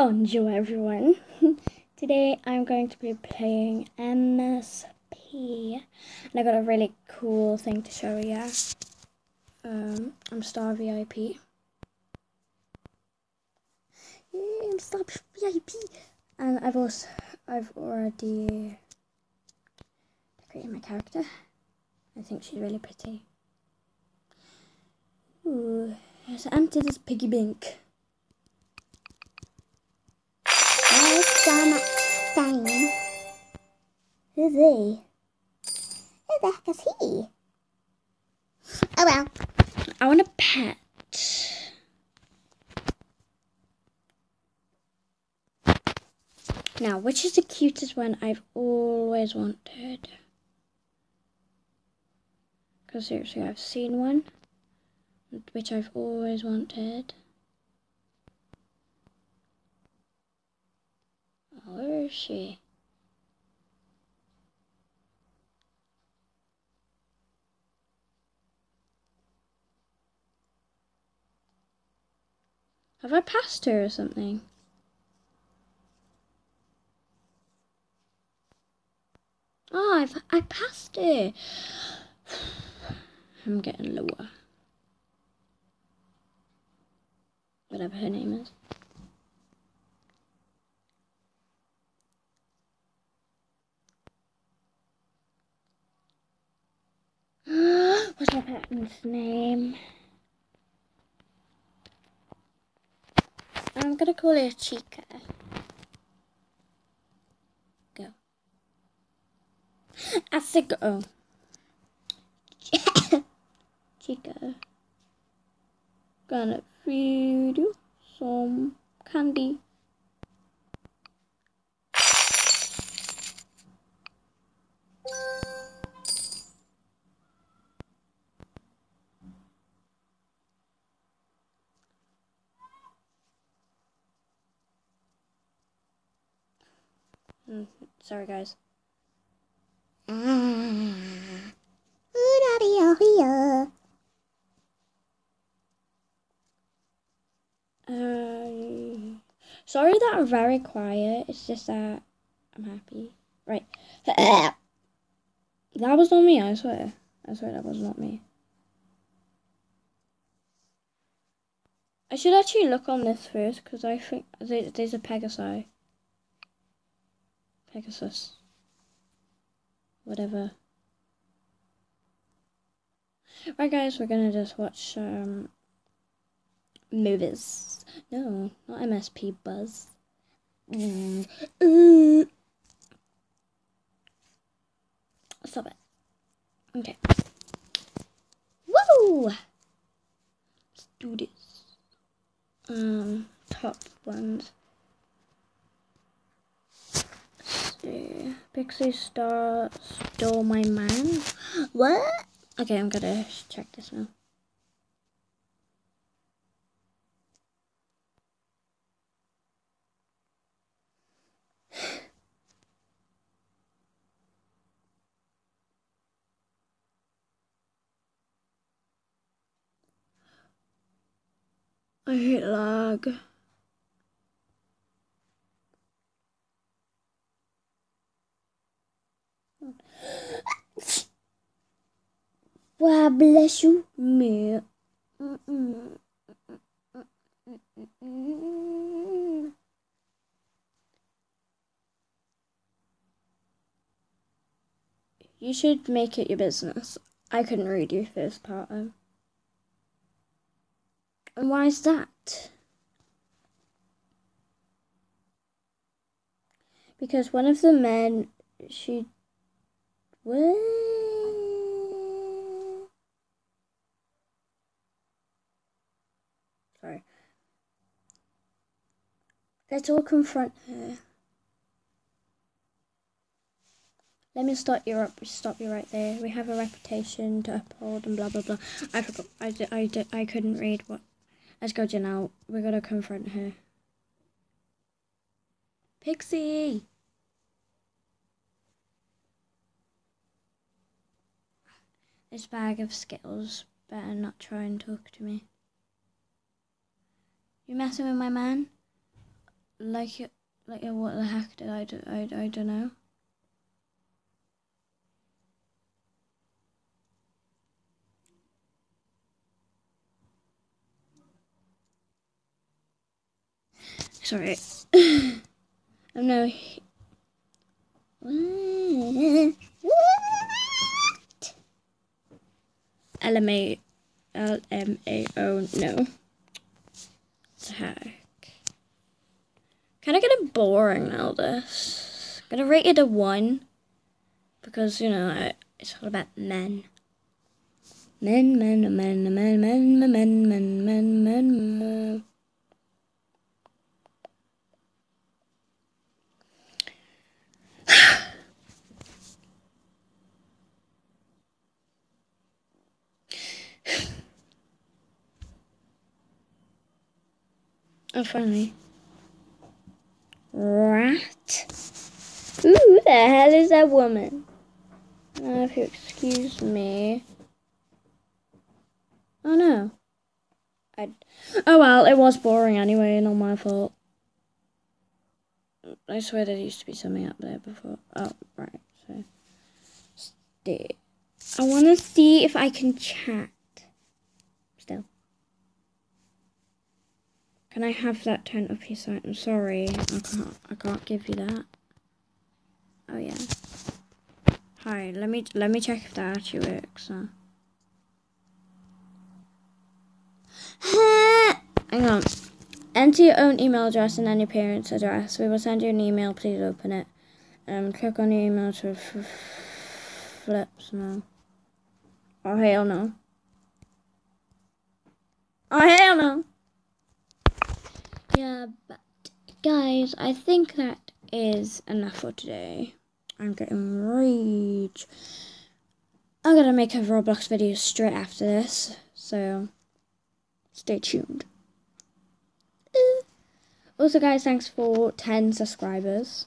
Bonjour everyone. Today I'm going to be playing MSP and I got a really cool thing to show you. Um, I'm Star VIP. Yeah, I'm Star VIP. And I've also, I've already created my character. I think she's really pretty. Ooh, so enter this piggy bank. Oh, Who's he? Who the heck is he? Oh well. I want a pet. Now, which is the cutest one I've always wanted? Because seriously, I've seen one, which I've always wanted. Where is she? Have I passed her or something? Oh, I've I passed her. I'm getting lower. Whatever her name is. What's my name? I'm gonna call her Chica. Go. I said go. Chica. Gonna feed you some candy. Mm, sorry, guys. Uh, sorry that I'm very quiet. It's just that I'm happy. Right. that was not me, I swear. I swear that was not me. I should actually look on this first because I think there's a Pegasi. Pegasus. Whatever. Right, guys, we're gonna just watch um, movies. No, not MSP Buzz. Mm. Ooh. Stop it. Okay. Woo! Let's do this. Um, top ones. Pixie Star stole my man. What? Okay, I'm gonna check this now. I hate lag. Well, bless you, me. You should make it your business. I couldn't read your first part. Of. And why is that? Because one of the men, she. What? Sorry. Let's all confront her. Let me stop you up. Stop you right there. We have a reputation to uphold and blah blah blah. I forgot. I did. I did. I couldn't read what. Let's go, Janelle. We're gonna confront her. Pixie. This bag of Skittles better not try and talk to me. You messing with my man? Like it, like what the heck did I do? I, I don't know. Sorry. I'm no. LMA, LMAO, no. Heck. Kind of getting boring now, this. I'm gonna rate it a 1. Because, you know, it's all about men. Men, men, men, men, men, men, men, men, men, men, men. Oh, finally. Rat. Ooh, who the hell is that woman? Uh, if you excuse me. Oh no. I. Oh well, it was boring anyway, not my fault. I swear there used to be something up there before. Oh, right. So. Stay. I want to see if I can chat. Can I have that tent up here? So I'm sorry. I can't. I can't give you that. Oh yeah. Hi. Let me let me check if that actually works. Uh. Hang on. Enter your own email address and your parents' address. We will send you an email. Please open it. Um, click on your email to flips now. Oh hell no. Oh hell no. Yeah, but guys, I think that is enough for today. I'm getting rage. I'm gonna make a Roblox video straight after this, so stay tuned. Also, guys, thanks for 10 subscribers.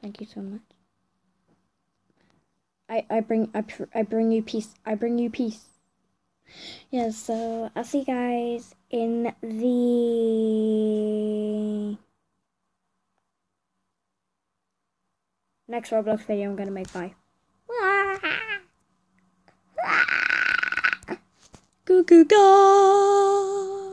Thank you so much. I, I bring I, I bring you peace. I bring you peace. Yeah, so I'll see you guys in the next Roblox video I'm gonna make. Bye. Goo goo